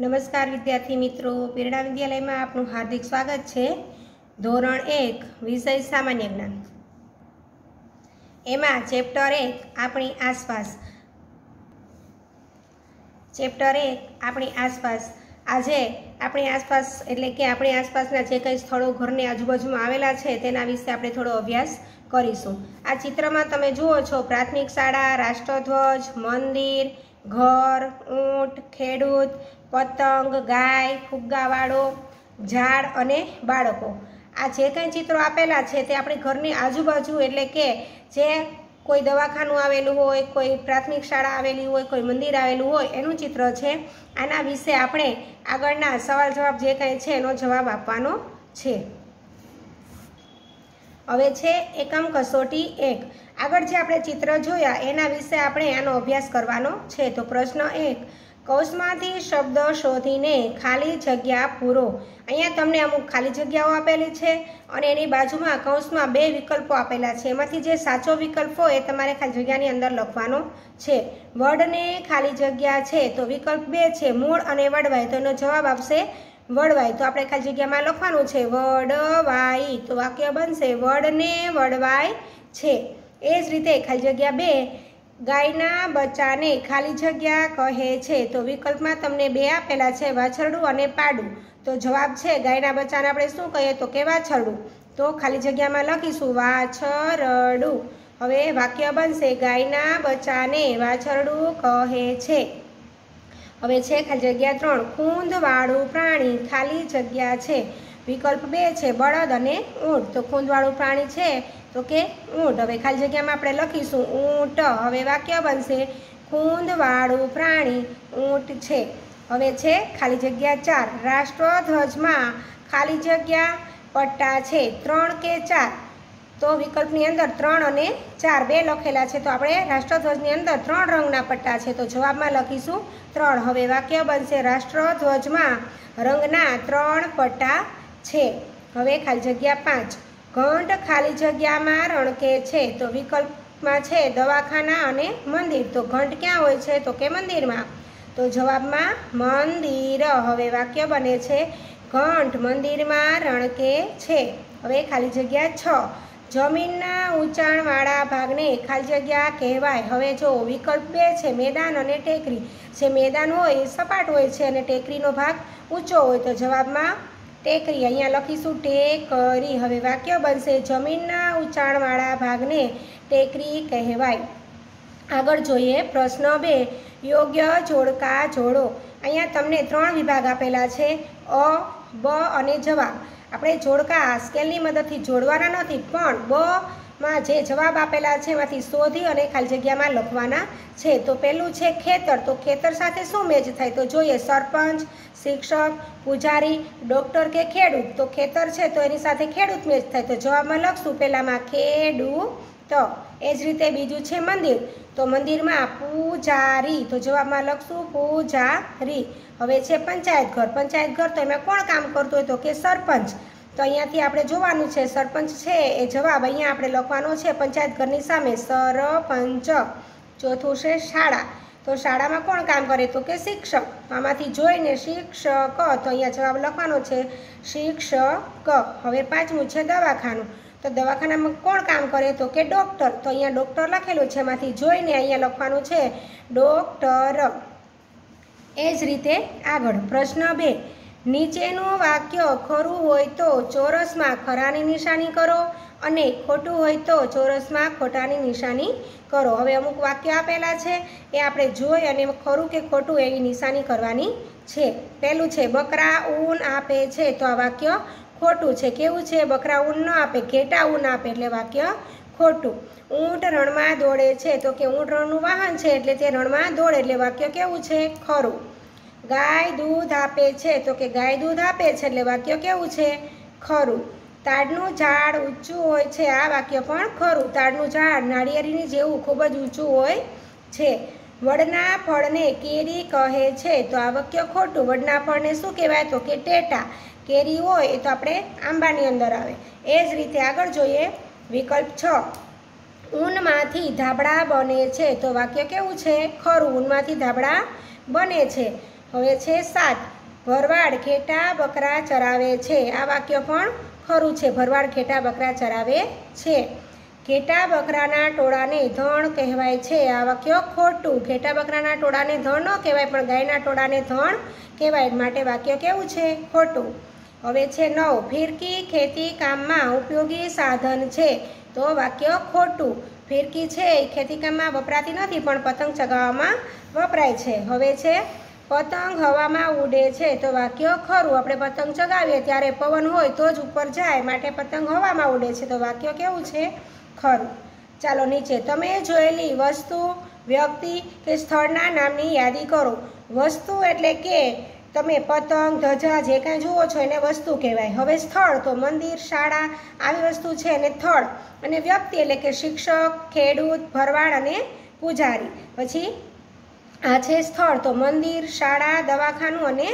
નમસ્કાર વિદ્યાર્થી મિત્રો. પેરડા વિદ્યાલયમાં આપનું હાર્દિક સ્વાગત છે. ધોરણ એક, વિષય સામાન્ય જ્ઞાન. એમાં ચેપ્ટર એક, આપણી આસપાસ. ચેપ્ટર એક, આપણી આસપાસ. આજે આપણી આસપાસ, એટલે કે આપણી આસપાસના જે કંઈ સ્થળો ઘરની આજુબાજુમાં આવેલા છે, તેના વિશે આપણે થોડો અભ્યાસ કરીશું. આ ચિત્રમાં તમે જુઓ છો, પ્રાથમિક શાળા, રાષ્ટ્રધ્વજ, મંદિર ઘર, ઊંટ, ખેડૂત, પતંગ, ગાય, ફુગ્ગાવાળો, ઝાડ અને બાળકો. આ જે કંઈ ચિત્રો આપેલા છે તે આપણી ઘરની આજુબાજુ એટલે કે જે કોઈ દવાખાનું આવેલું હોય, કોઈ પ્રાથમિક શાળા આવેલી હોય, કોઈ મંદિર આવેલું હોય, એનું ચિત્ર છે. આના વિશે આપણે આગળના સવાલ જવાબ જે કંઈ છે એનો જવાબ આપવાનો છે. હવે છે એકમ કસોટી એક. આગળ જે આપણે ચિત્ર જોયા, એના વિશે આપણે આનો અભ્યાસ કરવાનો છે. તો પ્રશ્ન એક કૌશમાંથી શબ્દ શોધીને ખાલી જગ્યા પૂરો. અહીંયા તમને અમુક ખાલી જગ્યાઓ આપેલી છે અને એની બાજુમાં કૌંસમાં બે વિકલ્પો આપેલા છે. એમાંથી જે સાચો વિકલ્પ હોય એ તમારે ખાલી જગ્યાની અંદર લખવાનો છે. વડને ખાલી જગ્યા છે તો વિકલ્પ બે છે, મૂળ અને વડવાય. તો એનો જવાબ આપશે વડવાય તો આપણે ખાલી જગ્યામાં લખવાનું છે વડવાઈ તો વાક્ય બનશે વડને વડવાય છે. એ જ રીતે ખાલી જગ્યા બે, ગાયના બચ્ચાને ખાલી જગ્યા કહે છે. તો વિકલ્પમાં તમને બે આપેલા છે, વાછરડું અને પાડું. તો જવાબ છે, ગાયના બચ્ચાને આપણે શું કહીએ તો કે વાછરડું. તો ખાલી જગ્યામાં લખીશું વાછરડું. હવે વાક્ય બનશે, ગાયના બચ્ચાને વાછરડું કહે છે. હવે છે ખાલી જગ્યા ત્રણ. ખૂંદવાળું પ્રાણી ખાલી જગ્યા છે. વિકલ્પ બે છે બળદ અને ઊંટ. તો ખૂંદવાળું પ્રાણી છે તો કે ઊંટ. હવે ખાલી જગ્યામાં આપણે લખીશું ઊંટ. હવે વાક્ય બનશે ખૂંદવાળું પ્રાણી ઊંટ છે. હવે છે ખાલી જગ્યા ચાર. રાષ્ટ્રધ્વજમાં ખાલી જગ્યા પટ્ટા છે. ત્રણ કે ચાર. તો વિકલ્પની અંદર ત્રણ અને ચાર બે લખેલા છે. તો આપણે રાષ્ટ્રધ્વજની અંદર ત્રણ રંગના પટ્ટા છે. તો જવાબમાં લખીશું ત્રણ. હવે વાક્ય બનશે રાષ્ટ્રધ્વજમાં રંગના ત્રણ પટ્ટા છે. હવે ખાલી જગ્યા પાંચ. ઘંટ ખાલી જગ્યામાં રણકે છે. તો વિકલ્પમાં છે દવાખાના અને મંદિર. તો ઘંટ ક્યાં હોય છે? તો કે મંદિરમાં. તો જવાબમાં મંદિર. હવે વાક્ય બને છે ઘંટ મંદિરમાં રણકે છે. હવે ખાલી જગ્યા છ. જમીનના ઊંચાણવાળા ભાગને ખાલી જગ્યા કહેવાય. હવે જો વિકલ્પ બે છે, મેદાન અને ટેકરી. જે મેદાન હોય એ સપાટ હોય છે અને ટેકરીનો ભાગ ઊંચો હોય તો જવાબમાં ટેકરી. અહીંયા લખીશું ટેકરી. હવે વાક્ય બનશે, જમીનના ઊંચાણવાળા ભાગને ટેકરી કહેવાય. આગળ જોઈએ પ્રશ્ન બે, યોગ્ય જોડકા જોડો. અહીંયા તમને ત્રણ વિભાગ આપેલા છે, અ, બ અને જવાબ. આપણે જોડકા સ્કેલની મદદથી જોડવાના નથી, પણ બ માં જે જવાબ આપેલા છે એમાંથી શોધી અને ખાલી જગ્યામાં લખવાના છે. તો પહેલું છે ખેતર, તો ખેતર સાથે શું મેચ થાય? તો જોઈએ, સરપંચ, શિક્ષક, પૂજારી ડૉક્ટર કે ખેડૂત? તો ખેતર છે, તો એની સાથે ખેડૂત મેચ થાય. તો જવાબમાં લખશું પહેલાંમાં ખેડૂત તો એ જ રીતે બીજું છે મંદિર. તો મંદિરમાં પૂજારી, તો જવાબમાં લખશું પૂજારી. હવે છે પંચાયત ઘર. પંચાયત ઘર તો એમાં કોણ કામ કરતું હોય તો કે સરપંચ. તો અહીંયાથી આપણે જોવાનું છે સરપંચ છે એ જવાબ અહીંયા આપણે લખવાનો છે પંચાયત ઘરની સામે સરપંચ. ચોથું છે શાળા. તો શાળામાં કોણ કામ કરે તો કે શિક્ષક. આમાંથી જોઈને શિક્ષક. તો અહીંયા જવાબ લખવાનો છે શિક્ષક. હવે પાંચમું છે દવાખાનું. તો દવાખાનામાં કોણ કામ કરે? તો કે ડૉક્ટર તો અહીંયા ડૉક્ટર લખેલું છે, એમાંથી જોઈને અહીંયા લખવાનું છે ડૉક્ટર એ જ રીતે આગળ. પ્રશ્ન બે. નીચેનું વાક્ય ખરું હોય તો ચોરસમાં ખરાની નિશાની કરો અને ખોટું હોય તો ચોરસમાં ખોટાની નિશાની કરો. હવે અમુક વાક્ય આપેલા છે, એ આપણે જોઈ અને ખરું કે ખોટું એવી નિશાની કરવાની છે. પહેલું છે, બકરા ઊન આપે છે. તો આ વાક્ય ખોટું છે, કેવું છે? બકરા ઊન ન આપે, ઘેટા ઊન આપે એટલે વાક્ય ખોટું. ઊંટ રણમાં દોડે છે, તો કે ઊંટ રણનું વાહન છે એટલે તે રણમાં દોડે એટલે વાક્ય કેવું છે? ખરું. ગાય દૂધ આપે છે, તો કે ગાય દૂધ આપે છે એટલે વાક્ય કેવું છે? ખરું. તાડનું ઝાડ ઊંચું હોય છે, આ વાક્ય પણ ખરું. તાડનું ઝાડ નાળિયેરીની જેવું ખૂબ જ ઊંચું હોય છે. વડના ફળને કેરી કહે છે, તો આ વાક્ય ખોટું. વડના ફળને શું કહેવાય? તો કે ટેટા. કેરી હોય એ તો આપણે આંબાની અંદર આવે. એ જ રીતે આગળ જોઈએ વિકલ્પ છ. ઊનમાંથી ધાબળા બને છે. તો વાક્ય કેવું છે? ખરું, ઊનમાંથી ધાબળા બને છે. હવે છે સાત. ભરવાડ ઘેટા બકરા ચરાવે છે. આ વાક્ય પણ ખરું છે. ભરવાડ ખેટા બકરા ચરાવે છે. ઘેટા બકરાના ટોળાને ધણ કહેવાય છે. આ વાક્ય ખોટું. ઘેટા બકરાના ટોળાને ધણ ન કહેવાય, પણ ગાયના ટોળાને ધણ કહેવાય. માટે વાક્ય કેવું છે? ખોટું. હવે છે નવ. ફિરકી ખેતી કામમાં ઉપયોગી સાધન છે. તો વાક્ય ખોટું. ફિરકી છે એ ખેતીકામમાં વપરાતી નથી, પણ પતંગ ચગાવવામાં વપરાય છે. હવે છે પતંગ હવામાં ઉડે છે. તો વાક્ય ખરું. આપણે પતંગ ચગાવીએ ત્યારે પવન હોય તો જ ઉપર જાય, માટે પતંગ હવામાં ઉડે છે. તો વાક્ય કેવું છે? ખરું. ચાલો નીચે. તમે જોયેલી વસ્તુ, વ્યક્તિ કે સ્થળના નામની યાદી કરો. વસ્તુ એટલે કે તમે પતંગ, ધજા જે કાંઈ જુઓ છો એને વસ્તુ કહેવાય. હવે સ્થળ, તો મંદિર, શાળા, આવી વસ્તુ છે એને સ્થળ અને વ્યક્તિ એટલે કે શિક્ષક, ખેડૂત, ભરવાડ અને પૂજારી. પછી આ છે સ્થળ, તો મંદિર, શાળા, દવાખાનું અને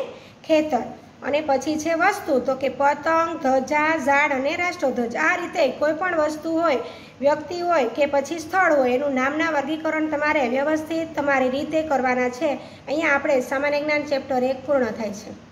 ખેતર. અને પછી છે વસ્તુ, તો કે પતંગ, ધજા, ઝાડ અને રાષ્ટ્રધ્વજ. આ રીતે કોઈ પણ વસ્તુ હોય, વ્યક્તિ હોય કે પછી સ્થળ હોય, એનું નામના વર્ગીકરણ તમારે વ્યવસ્થિત તમારી રીતે કરવાના છે. અહીંયા આપણે સામાન્ય જ્ઞાન ચેપ્ટર એક પૂર્ણ થાય છે.